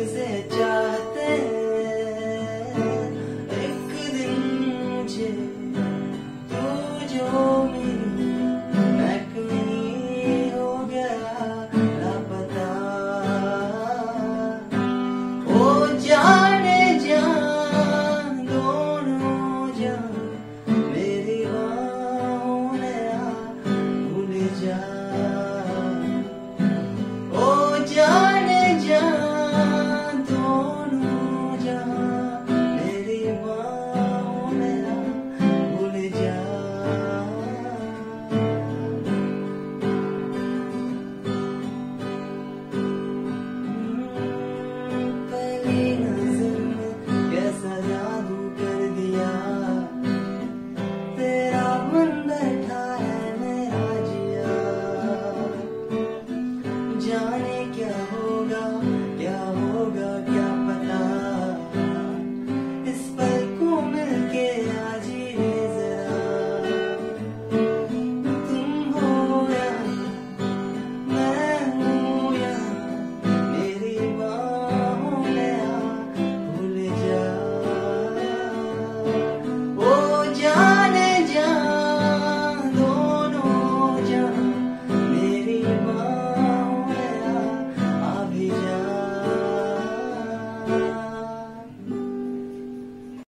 is it just heartache, your